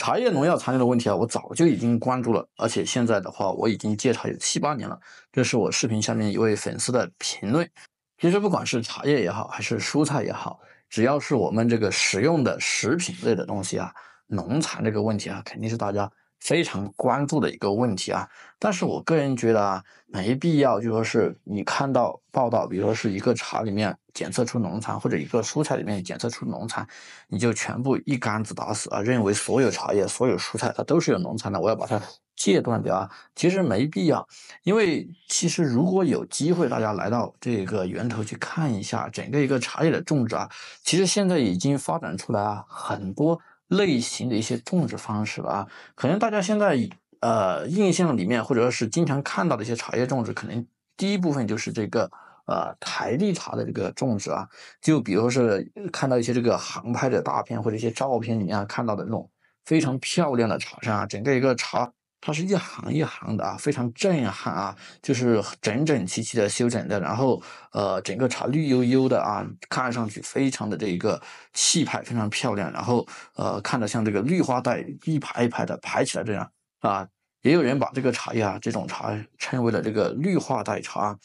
茶叶农药残留的问题啊，我早就已经关注了，而且现在的话，我已经戒茶有七八年了。这是我视频下面一位粉丝的评论。其实不管是茶叶也好，还是蔬菜也好，只要是我们这个食用的食品类的东西啊，农残这个问题啊，肯定是大家。非常关注的一个问题啊，但是我个人觉得啊，没必要，就说是你看到报道，比如说是一个茶里面检测出农残，或者一个蔬菜里面检测出农残，你就全部一竿子打死啊，认为所有茶叶、所有蔬菜它都是有农残的，我要把它戒断掉啊。其实没必要，因为其实如果有机会，大家来到这个源头去看一下整个一个茶叶的种植啊，其实现在已经发展出来啊很多。类型的一些种植方式吧，可能大家现在呃印象里面或者说是经常看到的一些茶叶种植，可能第一部分就是这个呃台地茶的这个种植啊，就比如是看到一些这个航拍的大片或者一些照片里面啊看到的那种非常漂亮的茶山啊，整个一个茶。它是一行一行的啊，非常震撼啊，就是整整齐齐的修整的，然后呃，整个茶绿油油的啊，看上去非常的这一个气派，非常漂亮，然后呃，看着像这个绿化带一排一排的排起来这样啊，也有人把这个茶叶啊，这种茶称为了这个绿化带茶。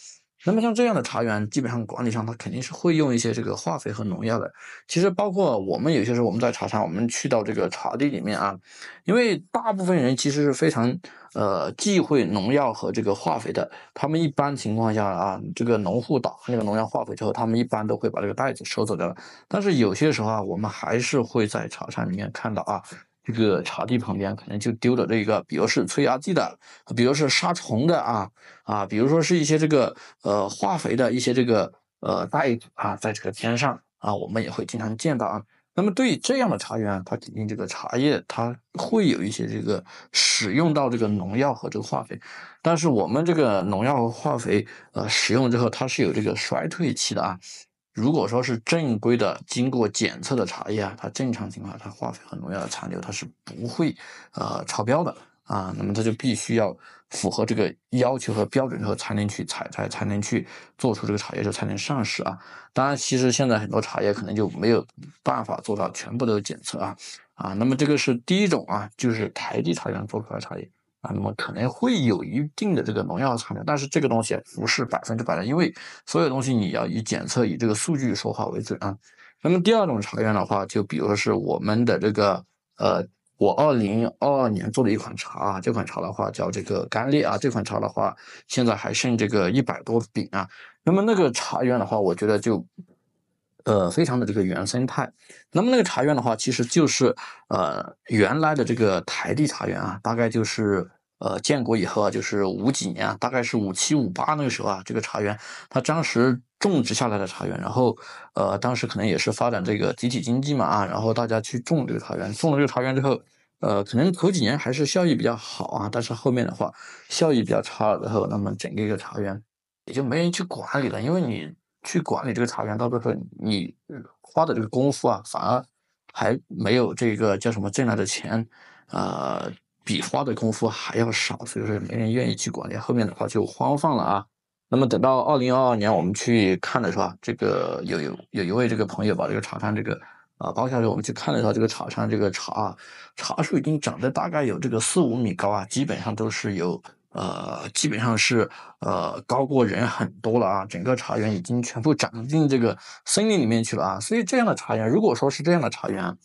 那么像这样的茶园，基本上管理上它肯定是会用一些这个化肥和农药的。其实包括我们有些时候我们在茶山，我们去到这个茶地里面啊，因为大部分人其实是非常呃忌讳农药和这个化肥的。他们一般情况下啊，这个农户打那个农药化肥之后，他们一般都会把这个袋子收走掉了。但是有些时候啊，我们还是会在茶山里面看到啊。这个茶地旁边可能就丢了这个，比如是催芽剂的，比如是杀虫的啊啊，比如说是一些这个呃化肥的一些这个呃袋啊，在这个天上啊，我们也会经常见到啊。那么对于这样的茶园，它肯定这个茶叶它会有一些这个使用到这个农药和这个化肥，但是我们这个农药和化肥呃使用之后，它是有这个衰退期的啊。如果说是正规的、经过检测的茶叶啊，它正常情况下，它化肥和农药的残留它是不会呃超标的啊，那么它就必须要符合这个要求和标准之后才能去采摘，才能去做出这个茶叶，就才能上市啊。当然，其实现在很多茶叶可能就没有办法做到全部都检测啊啊，那么这个是第一种啊，就是台地茶园做出来的茶叶。那么可能会有一定的这个农药残留，但是这个东西不是百分之百的，因为所有东西你要以检测、以这个数据说话为准啊。那么第二种茶园的话，就比如说是我们的这个呃，我二零二二年做的一款茶啊，这款茶的话叫这个干裂啊，这款茶的话现在还剩这个一百多饼啊。那么那个茶园的话，我觉得就呃非常的这个原生态。那么那个茶园的话，其实就是呃原来的这个台地茶园啊，大概就是。呃，建国以后啊，就是五几年啊，大概是五七五八那个时候啊，这个茶园，它当时种植下来的茶园，然后呃，当时可能也是发展这个集体经济嘛啊，然后大家去种这个茶园，种了这个茶园之后，呃，可能头几年还是效益比较好啊，但是后面的话效益比较差了之后，那么整个一个茶园也就没人去管理了，因为你去管理这个茶园，到最后你花的这个功夫啊，反而还没有这个叫什么挣来的钱啊。比花的功夫还要少，所以说没人愿意去管理。后面的话就荒放了啊。那么等到二零二二年我们去看的时候，这个有有有一位这个朋友把这个茶山这个啊包下来，我们去看的时候，这个茶山这个茶茶树已经长得大概有这个四五米高啊，基本上都是有呃基本上是呃高过人很多了啊。整个茶园已经全部长进这个森林里面去了啊。所以这样的茶园，如果说是这样的茶园。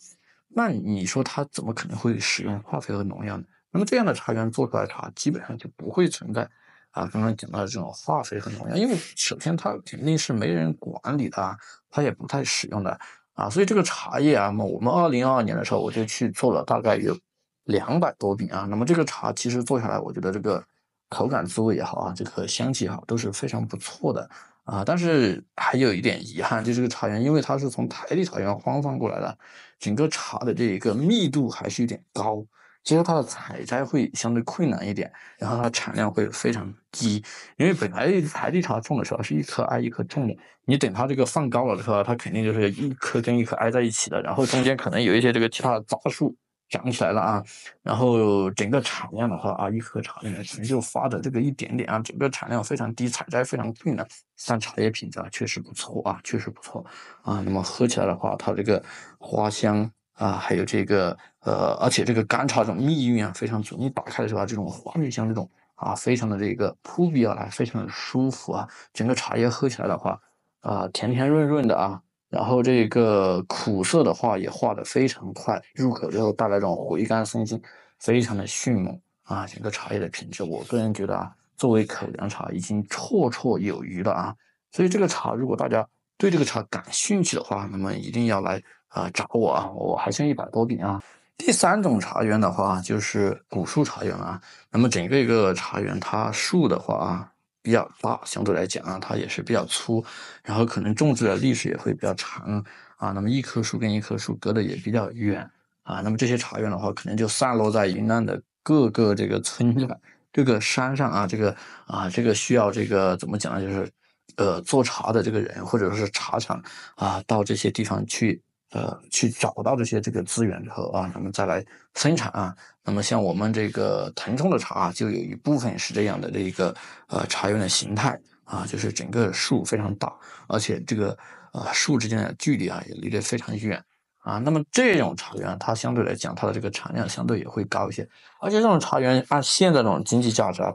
那你说他怎么可能会使用化肥和农药呢？那么这样的茶园做出来茶基本上就不会存在啊，刚刚讲到的这种化肥和农药，因为首先它肯定是没人管理的，它也不太使用的啊，所以这个茶叶啊，我们二零二二年的时候我就去做了大概有两百多饼啊，那么这个茶其实做下来，我觉得这个口感滋味也好啊，这个香气也好都是非常不错的。啊，但是还有一点遗憾，就这个茶园，因为它是从台地茶园荒放过来的，整个茶的这一个密度还是有点高，其实它的采摘会相对困难一点，然后它产量会非常低，因为本来台地茶种的时候是一颗挨一颗种的，你等它这个放高了之后，它肯定就是一颗跟一颗挨在一起的，然后中间可能有一些这个其他的杂树。长起来了啊，然后整个产量的话啊，一颗茶里面可能就发的这个一点点啊，整个产量非常低，采摘非常困难，但茶叶品质啊确实不错啊，确实不错啊。那么喝起来的话，它这个花香啊，还有这个呃，而且这个干茶这种蜜韵啊非常足，你打开的时候啊，这种花蜜香这种啊，非常的这个扑鼻而来，非常的舒服啊。整个茶叶喝起来的话啊，甜甜润润的啊，然后这个苦涩的话也化的非常快，入口之后带来这种回甘生津，非常的迅猛啊。整个茶叶的品质，我个人觉得啊，作为口粮茶已经绰绰有余了啊。所以这个茶，如果大家对这个茶感兴趣的话，那么一定要来啊找我啊，我还剩一百多饼啊。第三种茶园的话，就是古树茶园啊。那么整个一个茶园，它树的话啊比较大，相对来讲啊，它也是比较粗，然后可能种植的历史也会比较长啊。那么一棵树跟一棵树隔得也比较远啊。那么这些茶园的话，可能就散落在云南的各个这个村寨、各个山上啊。这个啊，这个需要这个怎么讲呢？就是。呃，做茶的这个人，或者说是茶厂啊，到这些地方去，呃，去找到这些这个资源之后啊，那么再来生产啊。那么像我们这个腾冲的茶，啊就有一部分是这样的这一个呃茶园的形态啊，就是整个树非常大，而且这个呃树之间的距离啊也离得非常远啊。那么这种茶园，它相对来讲，它的这个产量相对也会高一些，而且这种茶园按现在这种经济价值啊，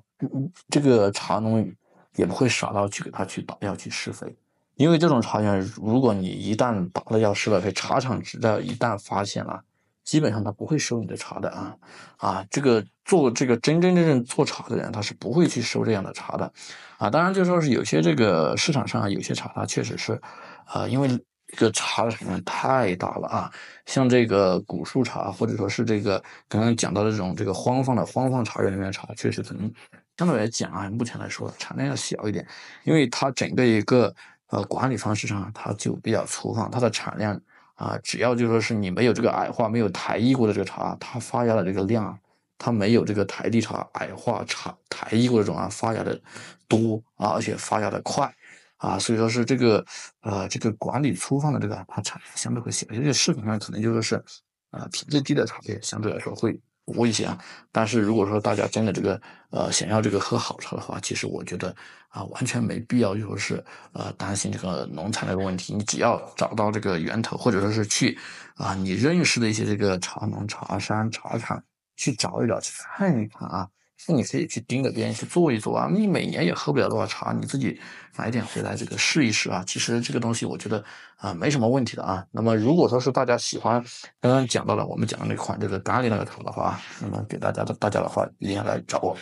这个茶农。也不会傻到去给他去打药去施肥，因为这种茶园，如果你一旦打了药施了肥，茶厂只要一旦发现了，基本上他不会收你的茶的啊啊！这个做这个真真正正做茶的人，他是不会去收这样的茶的啊。当然就说是有些这个市场上有些茶，它确实是啊，因为这个茶的产量太大了啊，像这个古树茶，或者说是这个刚刚讲到的这种这个荒放的荒放茶园里面茶，确实可能。相对来讲啊，目前来说产量要小一点，因为它整个一个呃管理方式上，它就比较粗放，它的产量啊，只要就说是你没有这个矮化、没有台艺过的这个茶，它发芽的这个量，它没有这个台地茶矮化茶台艺过这种啊发芽的多啊，而且发芽的快啊，所以说是这个呃这个管理粗放的这个它产量相对会小，而且市场上可能就说是啊品质低的茶叶相对来说会。危险啊，但是如果说大家真的这个呃想要这个喝好茶的话，其实我觉得啊完全没必要就说是呃担心这个农残的问题，你只要找到这个源头，或者说是去啊你认识的一些这个茶农、茶山、茶厂去找一找，去看一看啊。那你可以去盯着别人去做一做啊，你每年也喝不了多少茶，你自己买点回来这个试一试啊。其实这个东西我觉得啊没什么问题的啊。那么如果说是大家喜欢刚刚讲到了我们讲的那款这个咖喱那个头的话，那么给大家的大家的话一定要来找我。